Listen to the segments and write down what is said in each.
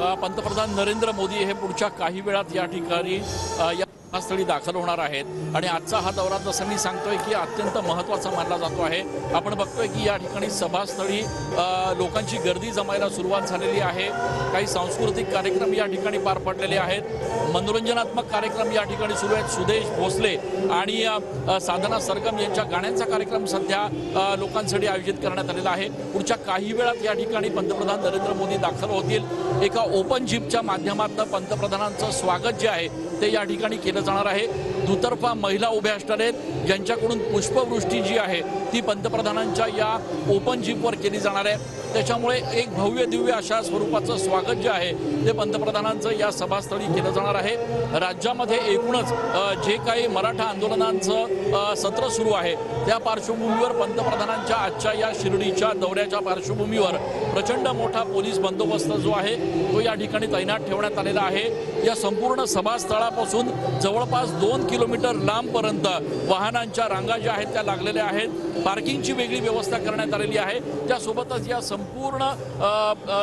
पंतप्रधान नरेंद्र मोदी हे पुढच्या काही वेळात या ठिकाणी या स्थळी दाखल होणार आहेत. आणि आजचा हा दौरा जसं मी सांगतोय की अत्यंत महत्त्वाचा मानला जातो आहे. आपण बघतोय की या ठिकाणी सभास्थळी लोकांची गर्दी जमायला सुरुवात झालेली आहे. काही सांस्कृतिक कार्यक्रम या ठिकाणी पार पडलेले आहेत. मनोरंजनात्मक कार्यक्रम या ठिकाणी सुरू आहेत. सुदेश भोसले आणि साधना सरगम यांच्या गाण्यांचा कार्यक्रम सध्या लोकांसाठी आयोजित करण्यात आलेला आहे. पुढच्या काही वेळात या ठिकाणी पंतप्रधान नरेंद्र मोदी दाखल होतील. एका ओपन जीपच्या माध्यमातून पंतप्रधानांचं स्वागत जे आहे ते या ठिकाणी केलं जाणार आहे. दुतर्फा महिला उभ्या असणार आहेत ज्यांच्याकडून पुष्पवृष्टी जी आहे ती पंतप्रधानांच्या या ओपन जीपवर केली जाणार आहे. त्याच्यामुळे एक भव्य दिव्य अशा स्वरूपाचं स्वागत जे आहे ते पंतप्रधानांचं या सभास्थळी केलं जाणार आहे. राज्यामध्ये एकूणच जे काही मराठा आंदोलनांचं सत्र सुरू आहे त्या पार्श्वभूमीवर पंतप्रधानांच्या आजच्या या शिर्डीच्या दौऱ्याच्या पार्श्वभूमीवर प्रचंड मोठा पोलीस बंदोबस्त जो आहे तो या ठिकाणी तैनात ठेवण्यात आलेला आहे. या संपूर्ण शहरापासून जवळपास दोन किलोमीटर लांबपर्यंत वाहनांच्या रांगा ज्या आहेत त्या लागलेल्या आहेत. पार्किंगची वेगळी व्यवस्था करण्यात आलेली आहे. त्यासोबतच या संपूर्ण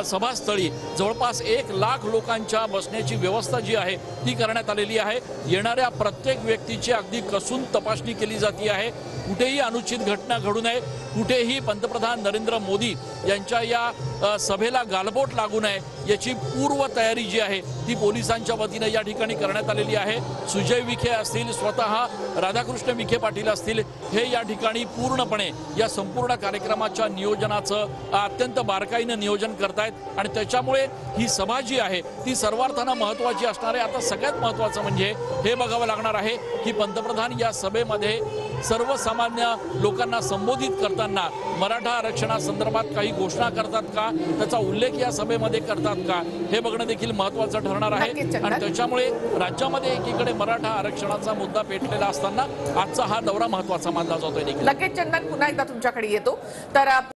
सभास्थळी जवळपास एक लाख लोकांच्या बसण्याची व्यवस्था जी आहे ती करण्यात आलेली आहे. येणाऱ्या प्रत्येक व्यक्तीची अगदी कसून तपासणी केली जाते आहे. कुठेही अनुचित घटना घडू नये. कुठेही पंतप्रधान नरेंद्र मोदी यांच्या या सभेला गालबोट लागू नये. याची पूर्व तयारी जी आहे ती पोलिसांच्या वतीनं या ठिकाणी करण्यात आलेली आहे. सुजय विखे असतील स्वतः राधाकृष्ण विखे पाटील असतील हे या ठिकाणी पूर्णपणे या संपूर्ण कार्यक्रमाच्या नियोजनाचं अत्यंत बारकाईनं नियोजन करतायत. आणि त्याच्यामुळे ही सभा जी आहे ती सर्वार्थानं महत्त्वाची असणार आहे. आता सगळ्यात महत्त्वाचं म्हणजे हे बघावं लागणार आहे की पंतप्रधान या सभेमध्ये सर्वसामान्य लोकांना संबोधित करताना मराठा आरक्षणासंदर्भात काही घोषणा करतात का? त्याचा उल्लेख या सभेमध्ये करतात का? हे बघणं देखील महत्त्वाचं ठरणार आहे. आणि त्याच्यामुळे राज्यामध्ये एकीकडे मराठा आरक्षणाचा मुद्दा पेटलेला असताना आजचा हा दौरा महत्त्वाचा मानला जातोय देखील. लगेच चंदन पुन्हा एकदा तुमच्याकडे येतो. तर